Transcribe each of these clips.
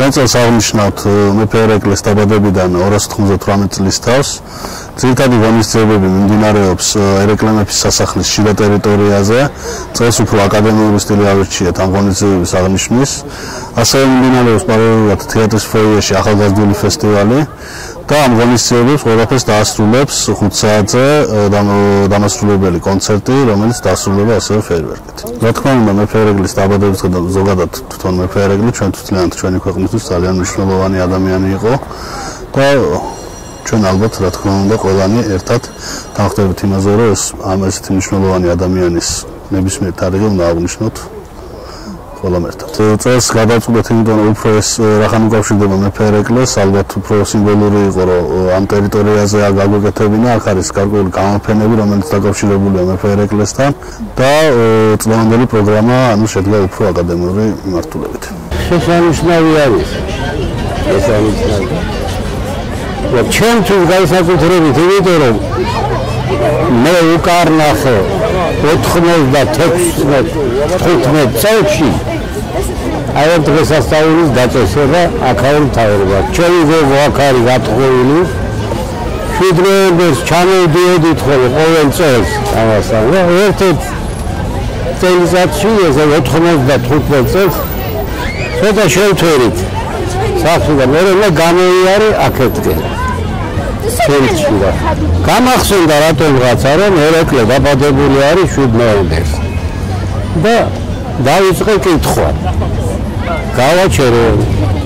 ჩვენ წელს აღნიშნავთ მეფე ერეკლეს დაბადებიდან 298 წლის თავს. ძირითადი ღონისძიებები მიმდინარეობს ერეკლემეფის სასახლის შიდა ტერიტორიაზე. წელს უფრო აკადემიური სტილი ავირჩიეთ ამ ღონისძიებების აღნიშვნის. ასევე მიმდინარეობს პარალელურად თეატრის ფოიეში ახალგაზრდული ფესტივალი. და ამ ღონისძიებებს ყველაფერს დაასრულებს 5 საათზე დამასრულებელი კონცერტი, რომელიც დაასრულება ასევე ფეერვერკით. რა თქმა უნდა, მეფერეგლის დაბადების დღე და ზოგადად თვითონ მეფერეგლი ჩვენ თვითონაც ჩვენი ქვეყნისთვის ძალიან მნიშვნელოვანი ადამიანი იყო და ჩვენ ალბათ რა თქმა უნდა ყველანი ერთად თანხდებით იმაზე, რომ ეს ამ ესეთი მნიშვნელოვანი ადამიანის ნებისმიერ თარიღი უნდა აღნიშნოთ ყველამ ერთად. წელს გადაწყვეტ იმიტომ რომ უფრო ეს რახან უკავშირდება მეფერეკლეს, ალბათ უფრო სიმბოლური იყო რომ ამ ტერიტორიაზე აგაგეკეთებინა, აქ არის გარკვეული გამოფენები, რომელიც დაკავშირებულია მეფერეკლესთან და წლევანდელი პროგრამა ანუ შედგა უფრო აკადემიური მიმართულებით. შესანიშნავი არის. შესანიშნავი. და ჩემთვის განსაკუთრებით იმიტომ რომ მე უკარნახე 96-15 წელში აი ამ დღესასწაულის დაწესება აქაურ მთავრობა. ჩვენი გოგო აქ არის გათხოვილი. შვიდროებებს ჩამოვდიოდით ხოლმე ყოველ წელს ამასთან. და ერთ-ერთ წელიწადში ესე 95 წელს ცოტა შევთვერით. სახში და მე მე გამოვიარე აქეთკენ. ხელში და გამახსენდა რატომღაცა რომ ერეკლე დაბადებული არის 7 ნოემბერს. და დაიწყე კითხვა. გავაჩერე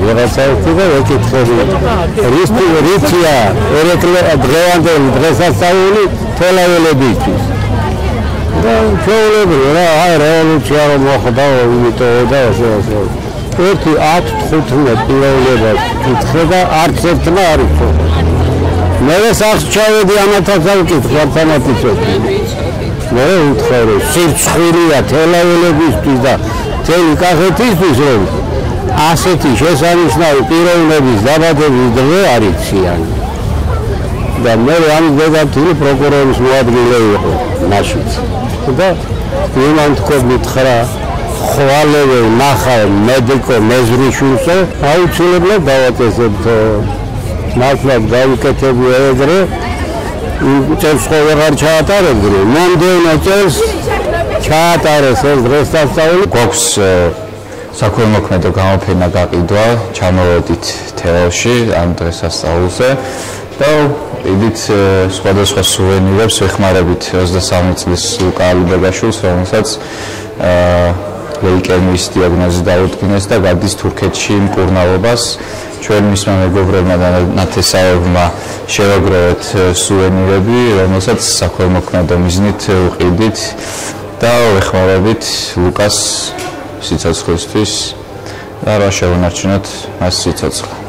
ვიღაცაები და ეკითხები რისი რიცია ერეკლე დღევანდელი დღესასწაული თელაველებისთვის და ჩვეულებრივ რა აი რევოლუცია რომ მოხდა იმიტომ და ასე ასე ერთი 10-15 პირველებას კითხე და არც ერთმა არ იცო მე სახს ჩავედი ამათაც ავკითხე ამათაცო მე უთხრე რომ სირცხვილია თელაველებისთვის და თელი კახეთისთვის რომ ასეთი შესანიშნავი პიროვნების დაბადების დღე არიციან. და მე ამ ზედათილი პროკურორის მოადგილე იყო მაშინ. და იმან თქობი თხრა ხვალევე ნახავ მედიკო მეზრიშულსო აუცილებლად დავაწესებთ მართლა გავიკეთები ეგრე. წელს ხო ვეღარ ჩაატარებდი? მომდევნო წელს ჩაატარეს ეს დღესასწაული გვაქვს საქველმოქმედო გამოფენა გაყიდვა ჩამოვედით თეორში ამ დღესასწაულზე და იდით სხვადასხვა სუვენირებს ვეხმარებით 23 წლის უკალიდებაშულს რომელსაც ლეიკემიის დიაგნოზი დაუდგინეს და გადის თურქეთში მკურნალობას. ჩვენ მისმა მეგობრებმა და ნათესაებმა შევაგროვეთ სუვენირები რომელსაც საქველმოქმედო მიზნით უყიდით და ვეხმარებით ლუკას სიცოცხლისთვის. და რა შევანარჩუნოთ მას სიცოცხლე